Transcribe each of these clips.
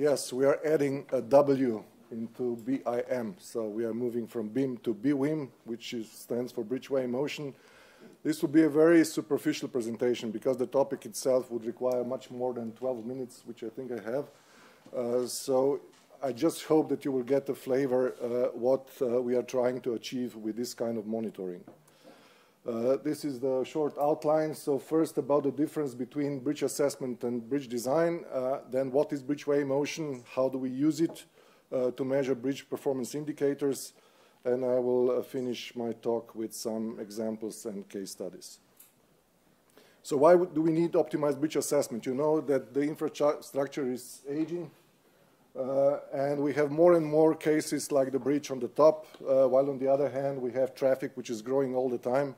Yes, we are adding a W into BIM. So we are moving from BIM to BWIM, which is, stands for Bridgeway Motion. This will be a very superficial presentation because the topic itself would require much more than 12 minutes, which I think I have. Uh, so I just hope that you will get a flavor uh, what uh, we are trying to achieve with this kind of monitoring. Uh, this is the short outline. So first about the difference between bridge assessment and bridge design, uh, then what is bridgeway motion, how do we use it uh, to measure bridge performance indicators, and I will uh, finish my talk with some examples and case studies. So why do we need optimized bridge assessment? You know that the infrastructure is aging, uh, and we have more and more cases like the bridge on the top, uh, while on the other hand, we have traffic which is growing all the time.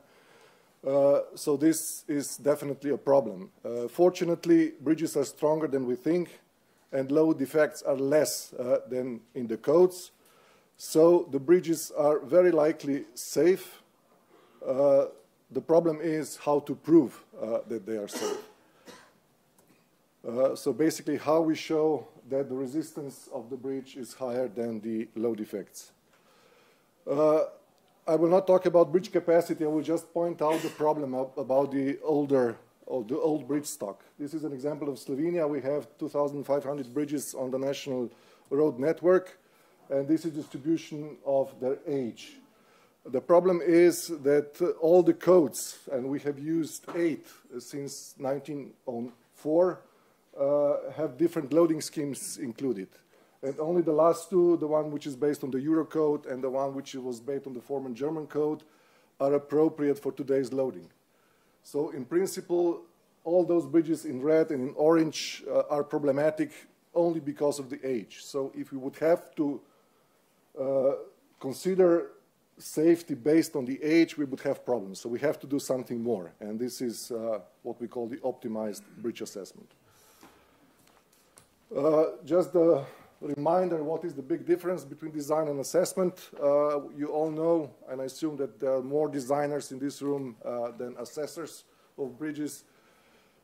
Uh, so this is definitely a problem. Uh, fortunately, bridges are stronger than we think, and load effects are less uh, than in the codes. So the bridges are very likely safe. Uh, the problem is how to prove uh, that they are safe. so basically, how we show that the resistance of the bridge is higher than the load effects. I will not talk about bridge capacity. I will just point out the problem about the older, the old bridge stock. This is an example of Slovenia. We have 2,500 bridges on the national road network, and this is distribution of their age. The problem is that all the codes, and we have used eight since 1904, uh, have different loading schemes included. And only the last two, the one which is based on the Eurocode and the one which was based on the former German code, are appropriate for today's loading. So in principle, all those bridges in red and in orange uh, are problematic only because of the age. So if we would have to uh, consider safety based on the age, we would have problems. So we have to do something more. And this is uh, what we call the optimized bridge assessment. Uh, just the reminder what is the big difference between design and assessment. Uh, you all know, and I assume that there are more designers in this room uh, than assessors of bridges,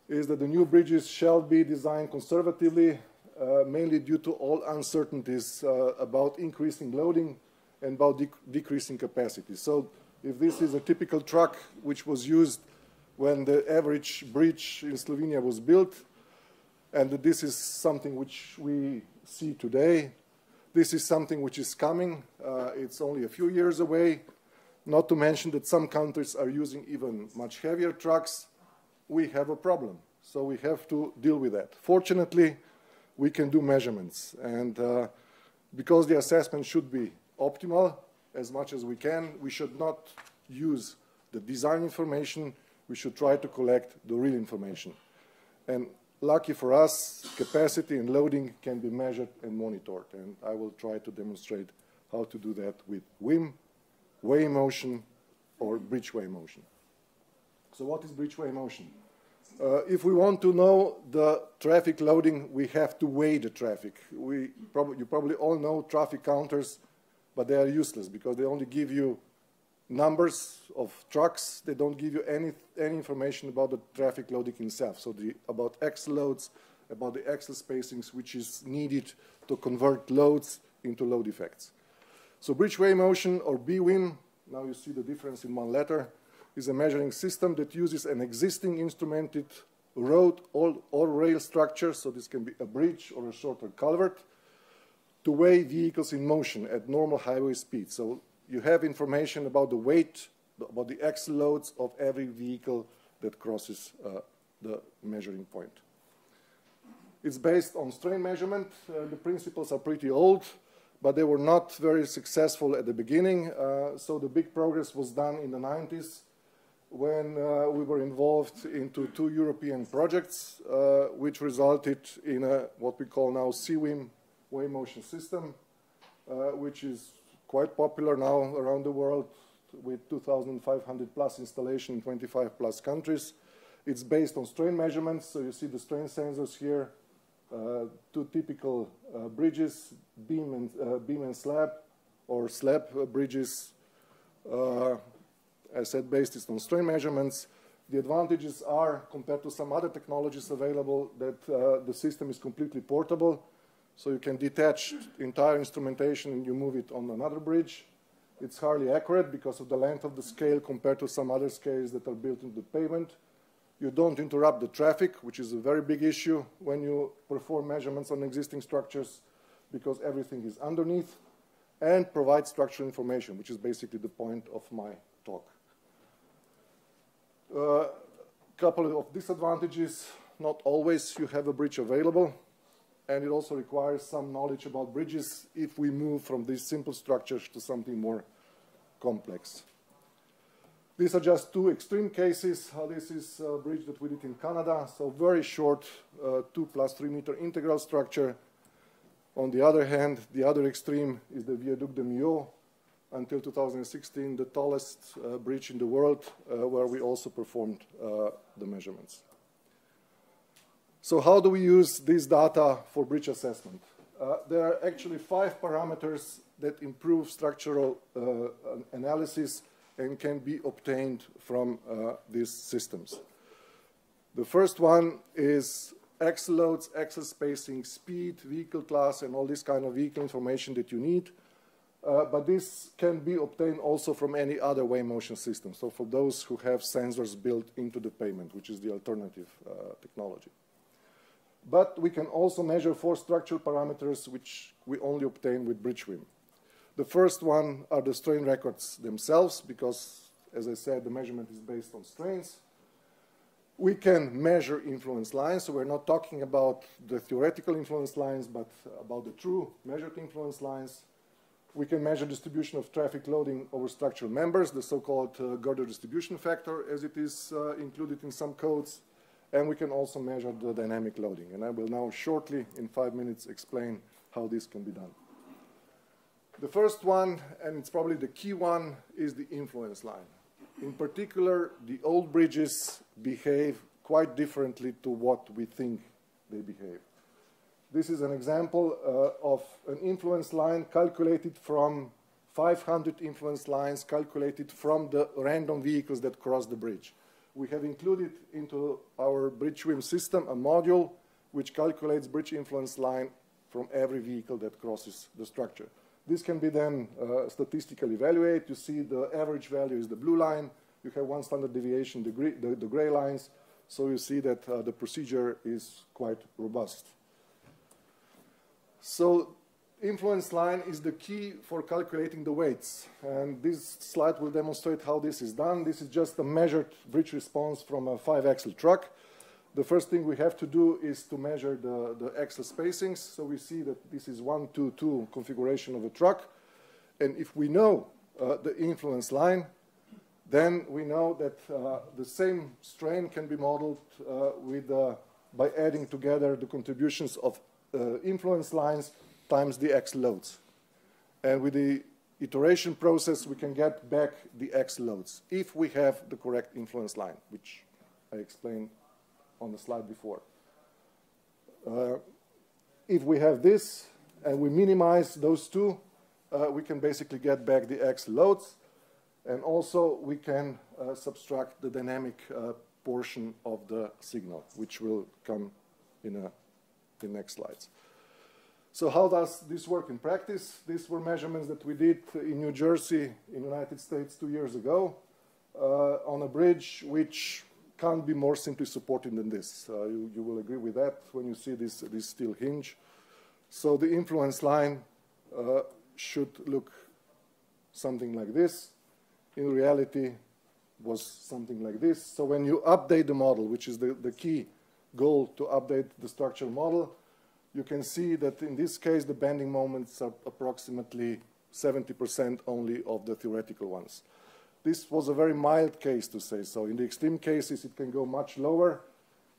is that the new bridges shall be designed conservatively, uh, mainly due to all uncertainties uh, about increasing loading and about dec decreasing capacity. So if this is a typical truck which was used when the average bridge in Slovenia was built, and this is something which we see today. This is something which is coming. Uh, it's only a few years away. Not to mention that some countries are using even much heavier trucks. We have a problem. So we have to deal with that. Fortunately, we can do measurements. And uh, because the assessment should be optimal as much as we can, we should not use the design information. We should try to collect the real information. And Lucky for us, capacity and loading can be measured and monitored, and I will try to demonstrate how to do that with WIM, way motion, or bridgeway motion. So what is bridgeway motion? Uh, if we want to know the traffic loading, we have to weigh the traffic. We prob you probably all know traffic counters, but they are useless because they only give you numbers of trucks. They don't give you any, any information about the traffic loading itself. So the, about axle loads, about the axle spacings, which is needed to convert loads into load effects. So bridgeway motion or BWIM, now you see the difference in one letter, is a measuring system that uses an existing instrumented road or, or rail structure, so this can be a bridge or a shorter culvert, to weigh vehicles in motion at normal highway speed. So you have information about the weight, about the axle loads of every vehicle that crosses uh, the measuring point. It's based on strain measurement. Uh, the principles are pretty old, but they were not very successful at the beginning. Uh, so the big progress was done in the 90s when uh, we were involved into two European projects, uh, which resulted in a, what we call now SiWIM way motion system, uh, which is quite popular now around the world with 2,500 plus installation in 25 plus countries. It's based on strain measurements, so you see the strain sensors here, uh, two typical uh, bridges, beam and, uh, beam and slab, or slab bridges. Uh, I said based on strain measurements, The advantages are, compared to some other technologies available, that uh, the system is completely portable. So you can detach entire instrumentation and you move it on another bridge. It's hardly accurate because of the length of the scale compared to some other scales that are built into the pavement. You don't interrupt the traffic, which is a very big issue when you perform measurements on existing structures because everything is underneath and provide structural information, which is basically the point of my talk. A uh, couple of disadvantages, not always you have a bridge available, and it also requires some knowledge about bridges if we move from these simple structures to something more complex. These are just two extreme cases. Uh, this is a bridge that we did in Canada, so very short, uh, two plus three meter integral structure. On the other hand, the other extreme is the Viaduc de Millau, until 2016, the tallest uh, bridge in the world, uh, where we also performed uh, the measurements. So how do we use this data for bridge assessment? Uh, there are actually five parameters that improve structural analysis and can be obtained from uh, these systems. The first one is axle loads, axle spacing, speed, vehicle class, and all this kind of vehicle information that you need. Uh, but this can be obtained also from any other weigh motion system. So for those who have sensors built into the pavement, which is the alternative uh, technology. But we can also measure four structural parameters which we only obtain with BridgeWIM. The first one are the strain records themselves, because, as I said, the measurement is based on strains. We can measure influence lines, so we're not talking about the theoretical influence lines, but about the true measured influence lines. We can measure distribution of traffic loading over structural members, the so-called uh, girder distribution factor, as it is uh, included in some codes. And we can also measure the dynamic loading. And I will now shortly, in five minutes, explain how this can be done. The first one, and it's probably the key one, is the influence line. In particular, the old bridges behave quite differently to what we think they behave. This is an example uh, of an influence line calculated from 500 influence lines calculated from the random vehicles that cross the bridge. We have included into our bridge BridgeWIM system a module which calculates bridge influence line from every vehicle that crosses the structure. This can be then uh, statistically evaluated. You see the average value is the blue line. You have one standard deviation, the, gray, the, the gray lines. So you see that uh, the procedure is quite robust. So influence line is the key for calculating the weights. And this slide will demonstrate how this is done. This is just a measured bridge response from a five-axle truck. The first thing we have to do is to measure the, the axle spacings. So we see that this is 1, 2, 2 configuration of a truck. And if we know uh, the influence line, then we know that uh, the same strain can be modeled uh, with, uh, by adding together the contributions of uh, influence lines times the axle loads. And with the iteration process, we can get back the axle loads if we have the correct influence line, which I explained on the slide before. Uh, if we have this and we minimize those two, uh, we can basically get back the axle loads. And also we can uh, subtract the dynamic uh, portion of the signal, which will come in a, the next slides. So how does this work in practice? These were measurements that we did in New Jersey in the United States two years ago uh, on a bridge which can't be more simply supported than this. Uh, you, you, will agree with that when you see this, this steel hinge. So the influence line uh, should look something like this. In reality, was something like this. So when you update the model, which is the, the key goal to update the structural model, you can see that in this case, the bending moments are approximately 70% only of the theoretical ones. This was a very mild case to say so. In the extreme cases, it can go much lower.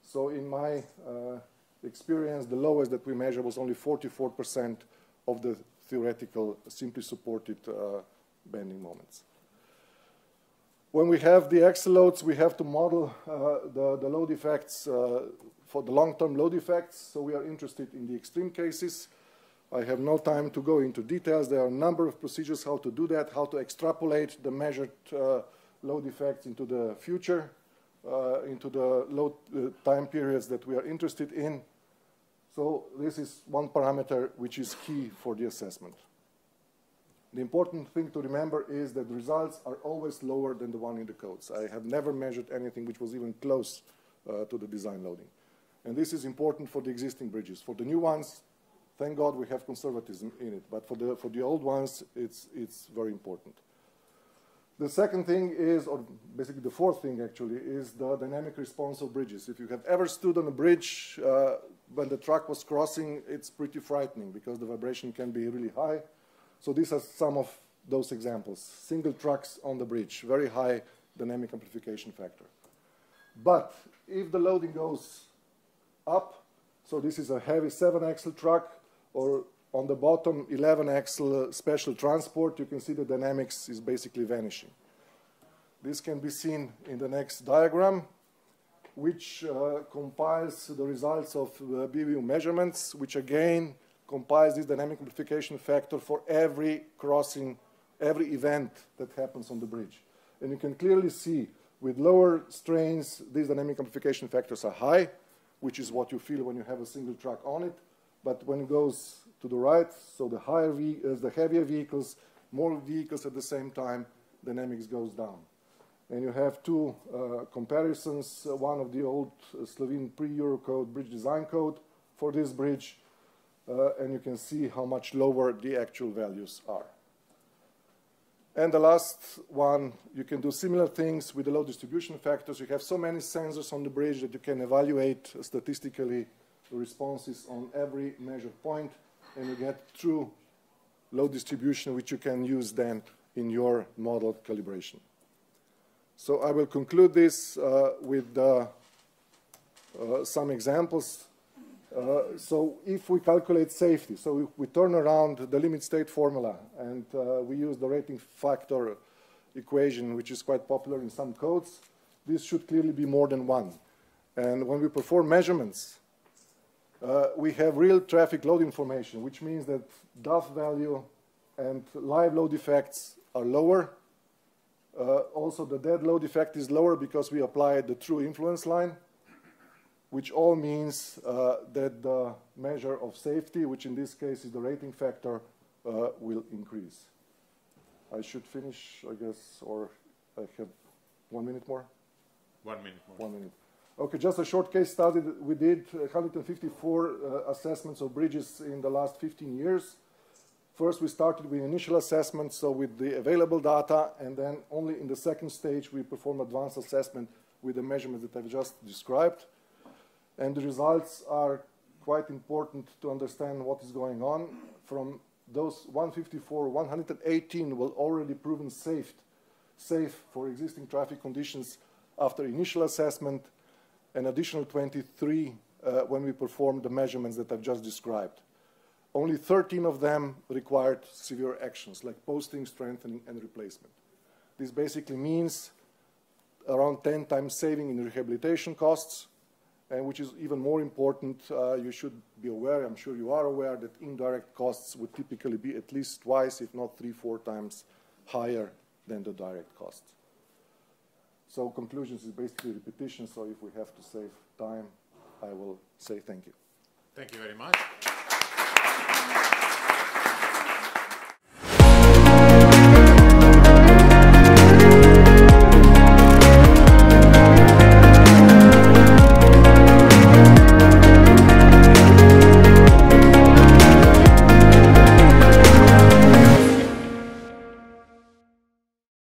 So in my uh, experience, the lowest that we measured was only 44% of the theoretical simply supported uh, bending moments. When we have the axle loads, we have to model uh, the, the, load effects uh, for the long-term load effects. So we are interested in the extreme cases. I have no time to go into details. There are a number of procedures how to do that, how to extrapolate the measured uh, load effects into the future. uh, into the low uh, time periods that we are interested in. So this is one parameter which is key for the assessment. The important thing to remember is that the results are always lower than the one in the codes. I have never measured anything which was even close uh, to the design loading. And this is important for the existing bridges. For the new ones, thank God we have conservatism in it. But for the, for the old ones, it's, it's very important. The second thing is, or basically the fourth thing actually, is the dynamic response of bridges. If you have ever stood on a bridge uh, when the truck was crossing, it's pretty frightening because the vibration can be really high. So these are some of those examples. Single trucks on the bridge, very high dynamic amplification factor. But if the loading goes up, so this is a heavy seven-axle truck, or on the bottom 11-axle special transport, you can see the dynamics is basically vanishing. This can be seen in the next diagram, which uh, compiles the results of uh, BWIM measurements, which again compiles this dynamic amplification factor for every crossing, every event that happens on the bridge. And you can clearly see with lower strains, these dynamic amplification factors are high, which is what you feel when you have a single truck on it. But when it goes to the right, so the higher, uh, the heavier vehicles, more vehicles at the same time, dynamics goes down. And you have two uh, comparisons, uh, one of the old uh, Slovene pre-Eurocode bridge design code for this bridge, uh, and you can see how much lower the actual values are. And the last one, you can do similar things with the load distribution factors. You have so many sensors on the bridge that you can evaluate statistically the responses on every measured point, and you get true load distribution, which you can use then in your model calibration. So I will conclude this uh, with uh, uh, some examples uh, so if we calculate safety, so we, turn around the limit state formula and uh, we use the rating factor equation, which is quite popular in some codes, this should clearly be more than one. And when we perform measurements, uh, we have real traffic load information, which means that DAF value and live load effects are lower. Uh, also, the dead load effect is lower because we applied the true influence line which all means uh, that the measure of safety, which in this case is the rating factor, uh, will increase. I should finish, I guess, or I have one minute more? One minute more. One minute. Okay, just a short case study. We did 154 uh, assessments of bridges in the last 15 years. First, we started with initial assessment, so with the available data, and then only in the second stage, we perform advanced assessment with the measurements that I've just described and the results are quite important to understand what is going on. From those 154, 118 were already proven safe, safe for existing traffic conditions after initial assessment, an additional 23 uh, when we performed the measurements that I've just described. Only 13 of them required severe actions like posting, strengthening, and replacement. This basically means around 10 times saving in rehabilitation costs, and which is even more important, uh, you should be aware, I'm sure you are aware, that indirect costs would typically be at least twice, if not three, four times higher than the direct costs. So conclusions is basically repetition, so if we have to save time, I will say thank you. Thank you very much.